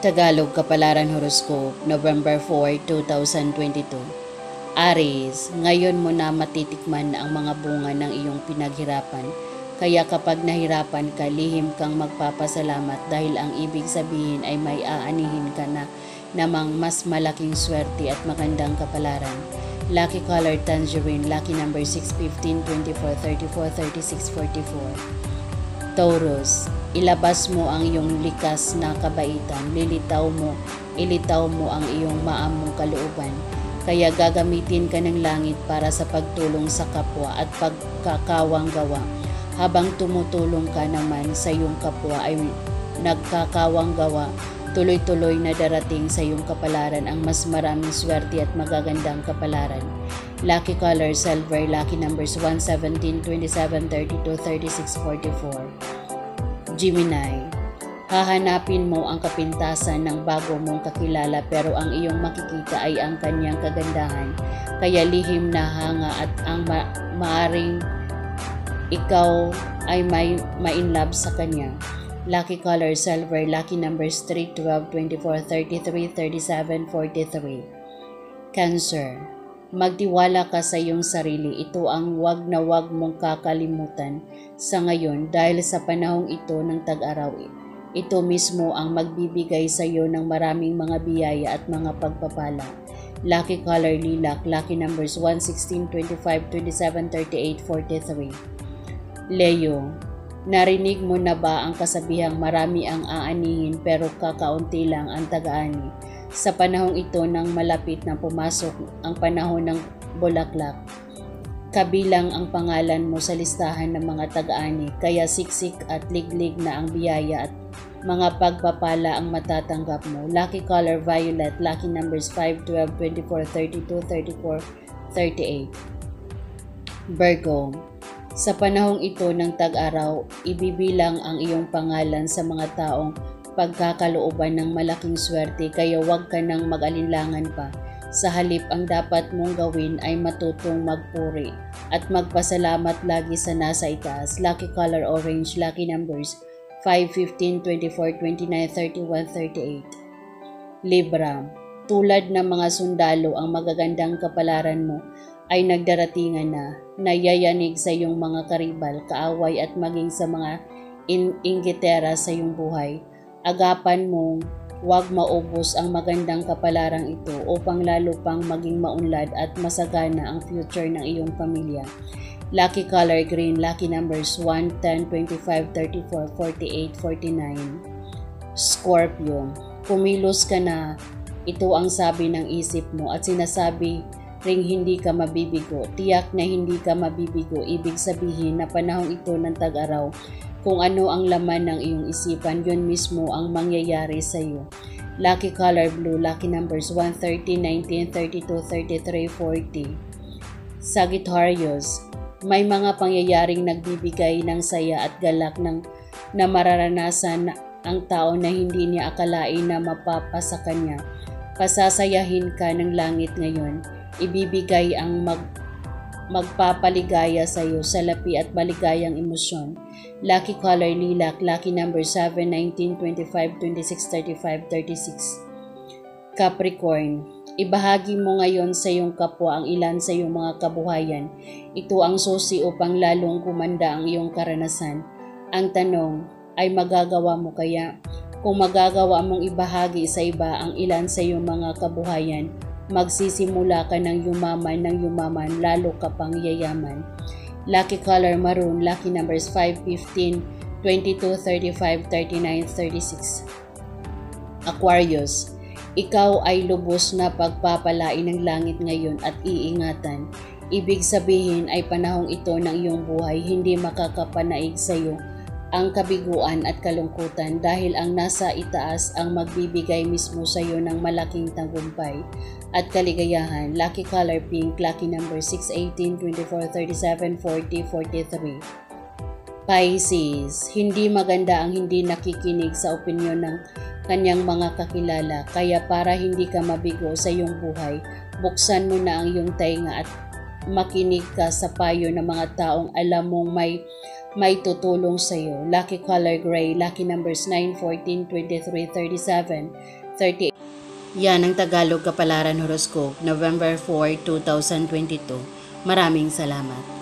Tagalog Kapalaran Horoscope, November 4, 2022. Aries, ngayon mo na matitikman ang mga bunga ng iyong pinaghirapan. Kaya kapag nahirapan ka, lihim kang magpapasalamat dahil ang ibig sabihin ay may aanihin ka na namang mas malaking swerte at magandang kapalaran. Lucky color tangerine, lucky number 6, 15, 24, 34, 36, 44. Taurus, ilabas mo ang iyong likas na kabaitan, lilitaw mo, ilitaw mo ang iyong maamong kalooban. Kaya gagamitin ka ng langit para sa pagtulong sa kapwa at pagkakawang gawa. Habang tumutulong ka naman sa iyong kapwa ay nagkakawang gawa, tuloy-tuloy na darating sa iyong kapalaran ang mas maraming swerte at magagandang kapalaran. Lucky color silver, lucky numbers 1, 17, 27, 32, 36, 44. Gemini, hahanapin mo ang kapintasan ng bago mong kakilala pero ang iyong makikita ay ang kanyang kagandahan. Kaya lihim na hanga at ang ma- maaring ikaw ay may ma-inlove sa kanya. Lucky color silver, lucky numbers 3, 12, 24, 33, 37, 43. Cancer, Magtiwala ka sa iyong sarili. Ito ang wag na wag mong kakalimutan sa ngayon dahil sa panahong ito ng tag-araw. Ito mismo ang magbibigay sa iyo ng maraming mga biyaya at mga pagpapala. Lucky color lilac, lucky numbers 1, 16, 25, 27, 38, 43. Leo, narinig mo na ba ang kasabihang marami ang aanihin pero kakaunti lang ang tagaani? Sa panahong ito nang malapit na pumasok ang panahon ng bulaklak, kabilang ang pangalan mo sa listahan ng mga tag-ani, kaya siksik at liglig na ang biyaya at mga pagpapala ang matatanggap mo. Lucky color violet, lucky numbers 5, 12, 24, 32, 34, 38. Virgo, sa panahong ito ng tag-araw, ibibilang ang iyong pangalan sa mga taong pagkakalooban ng malaking swerte kaya huwag ka nang mag-alinlangan pa. Sa halip ang dapat mong gawin ay matutong magpuri at magpasalamat lagi sa nasa itaas. Lucky color orange, lucky numbers 5, 15, 24, 29, 31, 38. Libra, tulad ng mga sundalo ang magagandang kapalaran mo ay nagdaratingan na, nayayanig sa iyong mga karibal, kaaway at maging sa mga in- inggitera sa iyong buhay agapan mong huwag maubos ang magandang kapalarang ito upang lalo pang maging maunlad at masagana ang future ng iyong pamilya. Lucky color green, lucky numbers 1, 10, 25, 34, 48, 49. Scorpio, kumilos ka na. Ito ang sabi ng isip mo at sinasabi ring hindi ka mabibigo. Tiyak na hindi ka mabibigo. Ibig sabihin na panahong ito ng tag-araw kung ano ang laman ng iyong isipan, yun mismo ang mangyayari sa iyo. Lucky color blue, lucky numbers 1, 13, 19, 32, 33, 40. Sagittarius, may mga pangyayaring nagbibigay ng saya at galak ng, na mararanasan ang tao na hindi niya akalain na mapapasa kanya. Pasasayahin ka ng langit ngayon. Ibibigay ang mag, magpapaligaya sa iyo sa lapi at maligayang emosyon. Lucky color lilac, lucky number 7, 19, 25, 26, 35, 36. Capricorn, ibahagi mo ngayon sa iyong kapwa ang ilan sa iyong mga kabuhayan. Ito ang susi upang lalong kumanda ang iyong karanasan. Ang tanong, ay magagawa mo kaya? Kung magagawa mong ibahagi sa iba ang ilan sa iyong mga kabuhayan, magsisimula ka ng yumaman ng yumaman lalo ka pang yayaman. Lucky color maroon, lucky numbers 5, 15, 22, 35, 39, 36. Aquarius, ikaw ay lubos na pagpapalain ng langit ngayon at iingatan. Ibig sabihin ay panahong ito ng iyong buhay hindi makakapanaig sa iyo ang kabiguan at kalungkutan dahil ang nasa itaas ang magbibigay mismo sa iyo ng malaking tagumpay at kaligayahan. Lucky color pink, lucky number 6, 18, 24, 37, 40, 43. Pisces, hindi maganda ang hindi nakikinig sa opinyon ng kanyang mga kakilala kaya para hindi ka mabigo sa iyong buhay, buksan mo na ang iyong tainga at makinig ka sa payo ng mga taong alam mong may may tutulong sa iyo. Lucky color gray, lucky numbers 9, 14, 23, 37, 38. Yan ang Tagalog Kapalaran Horoscope, November 4, 2022. Maraming salamat.